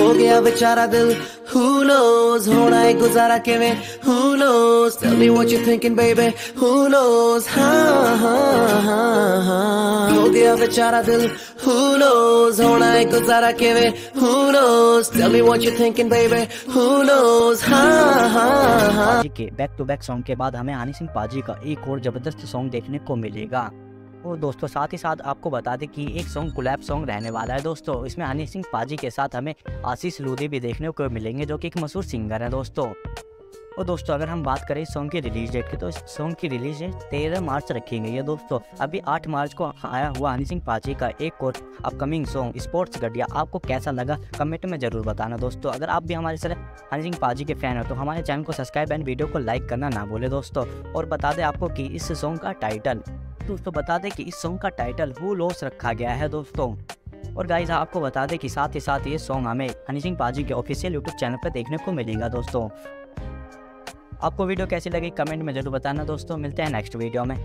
खो गया बेचारा दिल who knows होना है गुजारा किवें who knows tell me what you're thinking baby who knows हाँ हाँ हाँ हाँ हो गया बेचारा दिल who knows होना है गुजारा किवें who knows tell me what you're thinking baby who knows हाँ हाँ हाँ के बैक टू बैक सॉन्ग के बाद हमें हनी सिंह पाजी का एक और ज़बरदस्त सॉन्ग देखने को मिलेगा और दोस्तों, साथ ही साथ आपको बता दें कि एक सॉन्ग गुलाब सॉन्ग रहने वाला है दोस्तों। इसमें हनी सिंह पाजी के साथ हमें आशीष लूधी भी देखने को मिलेंगे, जो कि एक मशहूर सिंगर है दोस्तों। और दोस्तों, अगर हम बात करें इस सॉन्ग की रिलीज़ डेट की तो इस सॉन्ग की रिलीज़ डेट तेरह मार्च रखी गई है दोस्तों, अभी आठ मार्च को आया हुआ हनी सिंह पाजी का एक और अपकमिंग सॉन्ग स्पोर्ट्स गडिया आपको कैसा लगा? कमेंट में ज़रूर बताना दोस्तों। अगर आप भी हमारे तरह हनी सिंह पाजी के फ़ैन हो तो हमारे चैनल को सब्सक्राइब एंड वीडियो को लाइक करना ना भूले दोस्तों। और बता दें आपको कि इस सॉन्ग का टाइटल दोस्तों बता दें कि इस सॉन्ग का टाइटल हु लॉस रखा गया है दोस्तों। और गाइज़ आपको बता दें कि साथ ही साथ ये सॉन्ग हमें हनी सिंह पाजी के ऑफिशियल यूट्यूब चैनल पर देखने को मिलेगा दोस्तों। आपको वीडियो कैसी लगी कमेंट में ज़रूर बताना दोस्तों। मिलते हैं नेक्स्ट वीडियो में।